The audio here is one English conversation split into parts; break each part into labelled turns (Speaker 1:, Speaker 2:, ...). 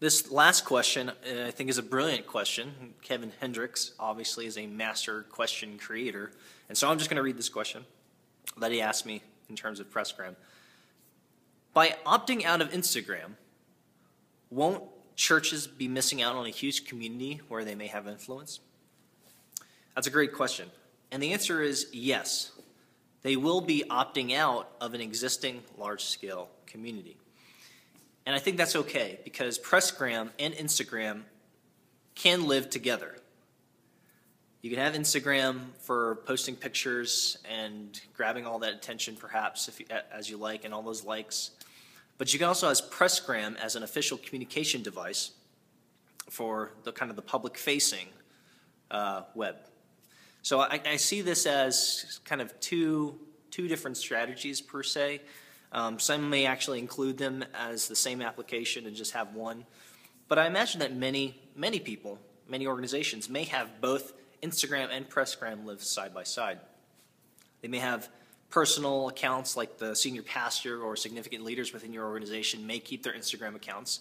Speaker 1: This last question, uh, I think, is a brilliant question. Kevin Hendricks obviously is a master question creator. And so I'm just going to read this question that he asked me in terms of Pressgram. By opting out of Instagram, won't churches be missing out on a huge community where they may have influence? That's a great question. And the answer is yes. They will be opting out of an existing large scale community. And I think that's okay because Pressgram and Instagram can live together. You can have Instagram for posting pictures and grabbing all that attention, perhaps, if you, as you like, and all those likes. But you can also have Pressgram as an official communication device for the kind of the public-facing uh, web. So I, I, see this as kind of two two different strategies per se. Um, some may actually include them as the same application and just have one. But I imagine that many many people, many organizations may have both Instagram and Pressgram live side by side. They may have personal accounts like the senior pastor or significant leaders within your organization may keep their Instagram accounts,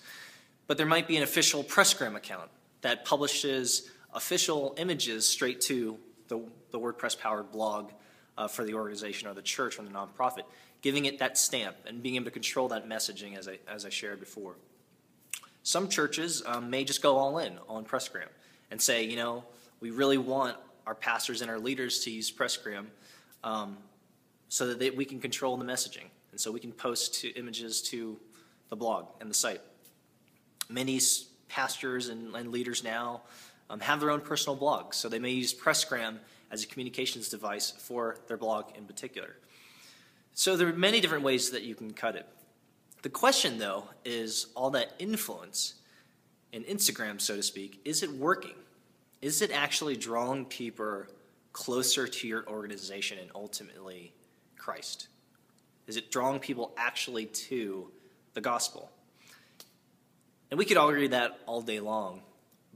Speaker 1: but there might be an official Pressgram account that publishes official images straight to the, the WordPress powered blog uh, for the organization or the church or the nonprofit, giving it that stamp and being able to control that messaging as I, as I shared before. Some churches um, may just go all in on Pressgram and say, you know, we really want our pastors and our leaders to use Pressgram. Um, so that they, we can control the messaging. And so we can post to images to the blog and the site. Many pastors and, and leaders now um, have their own personal blogs, so they may use Pressgram as a communications device for their blog in particular. So there are many different ways that you can cut it. The question, though, is all that influence in Instagram, so to speak, is it working? Is it actually drawing people closer to your organization and ultimately Christ? Is it drawing people actually to the gospel? And we could argue that all day long,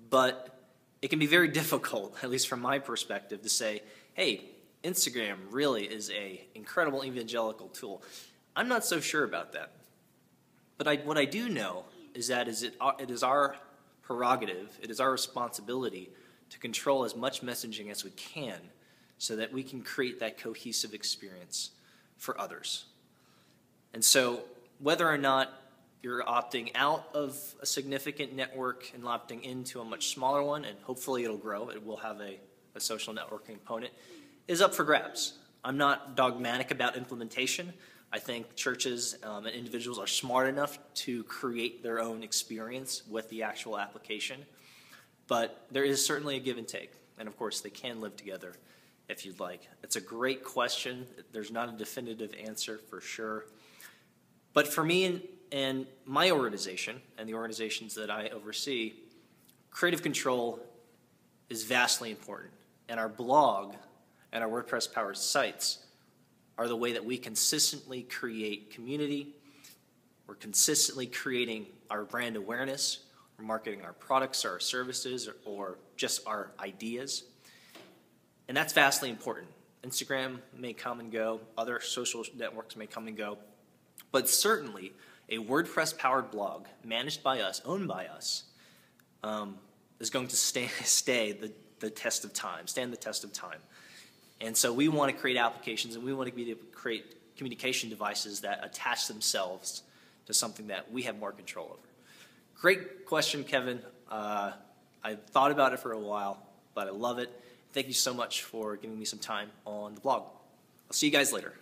Speaker 1: but it can be very difficult, at least from my perspective, to say, hey, Instagram really is a incredible evangelical tool. I'm not so sure about that. But I, what I do know is that is it, it is our prerogative, it is our responsibility to control as much messaging as we can so that we can create that cohesive experience for others. And so, whether or not you're opting out of a significant network and opting into a much smaller one, and hopefully it'll grow, it will have a, a social networking component, is up for grabs. I'm not dogmatic about implementation. I think churches um, and individuals are smart enough to create their own experience with the actual application. But there is certainly a give and take. And of course, they can live together if you'd like. It's a great question. There's not a definitive answer for sure. But for me and, and my organization and the organizations that I oversee, creative control is vastly important. And our blog and our WordPress powered sites are the way that we consistently create community. We're consistently creating our brand awareness. We're marketing our products or our services or, or just our ideas. And that's vastly important. Instagram may come and go, other social networks may come and go, but certainly a WordPress powered blog managed by us, owned by us, um, is going to stay, stay the, the test of time, stand the test of time. And so we want to create applications and we want to be able to create communication devices that attach themselves to something that we have more control over. Great question, Kevin. Uh, I thought about it for a while, but I love it. Thank you so much for giving me some time on the blog. I'll see you guys later.